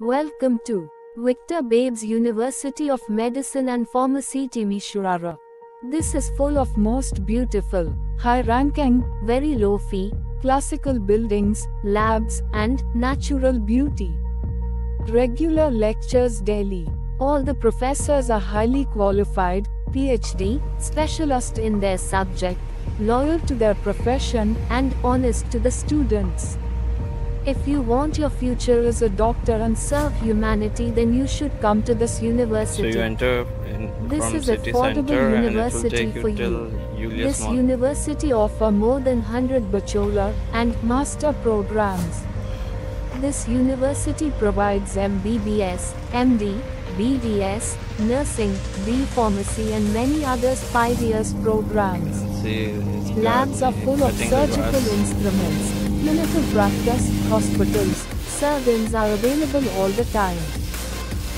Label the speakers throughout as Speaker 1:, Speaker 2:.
Speaker 1: Welcome to Victor Babes University of Medicine and Pharmacy Timisoara. This is full of most beautiful, high-ranking, very low fee, classical buildings, labs, and natural beauty. Regular lectures daily. All the professors are highly qualified, PhD, specialist in their subject, loyal to their profession, and honest to the students. If you want your future as a doctor and serve humanity, then you should come to this university.
Speaker 2: So you enter in,
Speaker 1: This
Speaker 2: from
Speaker 1: is
Speaker 2: city
Speaker 1: affordable
Speaker 2: center and it will
Speaker 1: university
Speaker 2: take
Speaker 1: for
Speaker 2: you
Speaker 1: you.
Speaker 2: Julius
Speaker 1: This
Speaker 2: Mall.
Speaker 1: university offer more than 100 bachelor and master programs. This university provides MBBS, MD, BDS, nursing, B pharmacy and many others 5 years programs.
Speaker 2: See,
Speaker 1: Labs are full of surgical instruments. Clinical practice, hospitals, surgeons are available all the time.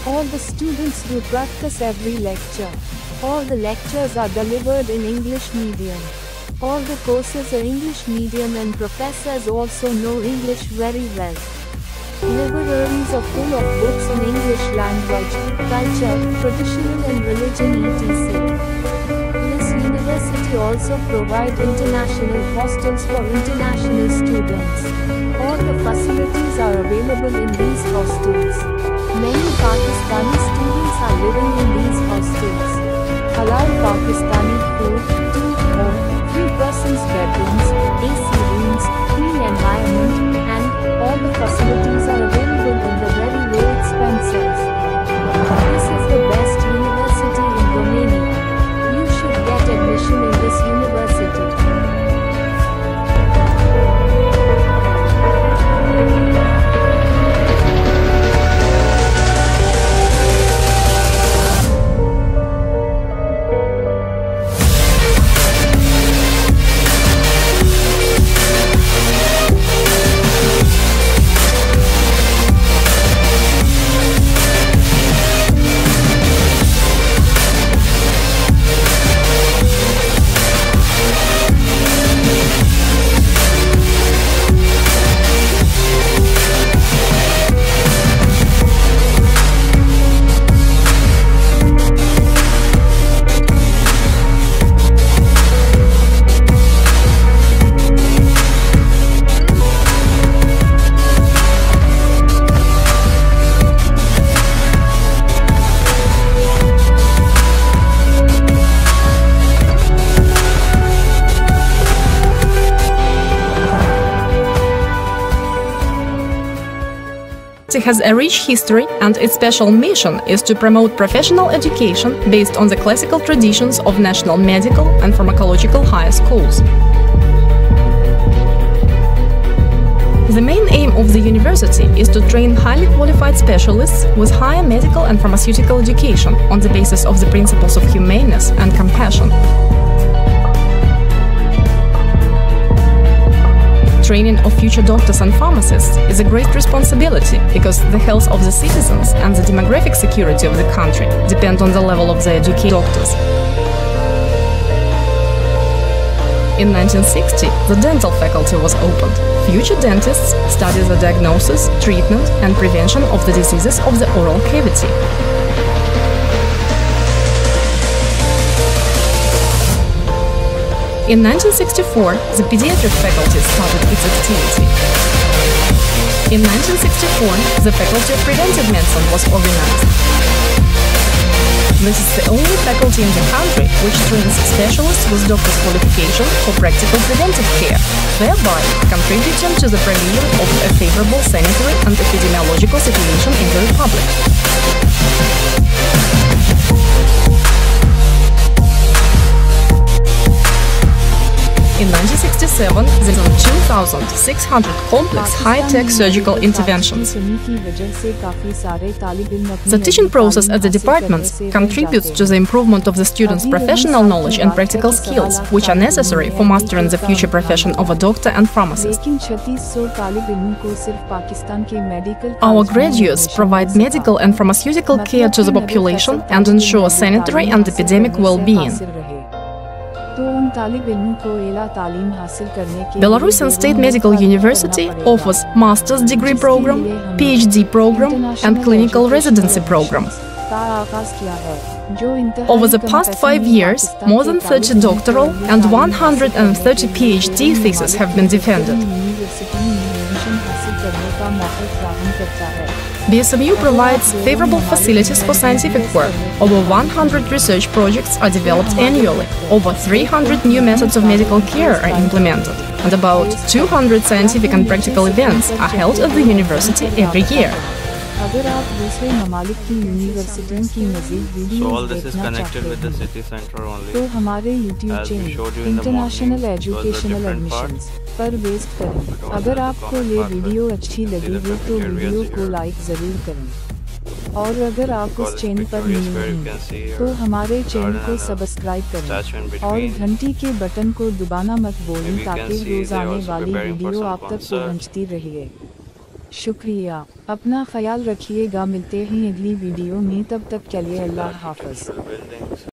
Speaker 1: All the students do practice every lecture. All the lectures are delivered in English medium. All the courses are English medium and professors also know English very well. Libraries are full of books in English language, culture, traditional and religion etc. Also provide international hostels for international students. All the facilities are available in these hostels. Many Pakistani students are living in these hostels. Halal Pakistani food, two home, three persons bedrooms, AC rooms, clean environment, and all the facilities
Speaker 3: It has a rich history and its special mission is to promote professional education based on the classical traditions of national medical and pharmacological higher schools. The main aim of the university is to train highly qualified specialists with higher medical and pharmaceutical education on the basis of the principles of humaneness and compassion. Training of future doctors and pharmacists is a great responsibility because the health of the citizens and the demographic security of the country depend on the level of the educated doctors. In 1960, the dental faculty was opened. Future dentists study the diagnosis, treatment, and prevention of the diseases of the oral cavity. In 1964, the pediatric faculty started its activity. In 1964, the Faculty of Preventive Medicine was organized. This is the only faculty in the country which trains specialists with doctor's qualification for practical preventive care, thereby contributing to the provision of a favorable sanitary and epidemiological situation in the Republic. In 1967, there were 2,600 complex high-tech surgical interventions. The teaching process at the departments contributes to the improvement of the students' professional knowledge and practical skills, which are necessary for mastering the future profession of a doctor and pharmacist. Our graduates provide medical and pharmaceutical care to the population and ensure sanitary and epidemic well-being. Belarusian State Medical University offers master's degree program, PhD program and clinical residency program. Over the past five years, more than 30 doctoral and 130 PhD theses have been defended. BSMU provides favorable facilities for scientific work. Over 100 research projects are developed annually. Over 300 new methods of medical care are implemented. And about 200 scientific and practical events are held at the university every year.
Speaker 4: अगर आप दूसरे ममालिक की यूनिवर्सिटियों की मजीद video तो हमारे
Speaker 2: YouTube
Speaker 4: channel international educational admission पर waste करें। अगर आपको ये वीडियो अच्छी लगी हो तो वीडियो को लाइक ज़रूर करें। और अगर आप इस चैनल पर
Speaker 2: न्यू
Speaker 4: हैं तो हमारे चैनल को सब्सक्राइब करें। और घंटी के बटन को दबाना मत भूलें ताकि रोज आने वाली वीडियो आप तक पहुँचती रहे। शुक्रिया अपना ख्याल रखिएगा, मिलते हैं अगली वीडियो में, तब तक के लिए अल्लाह हाफ़िज़.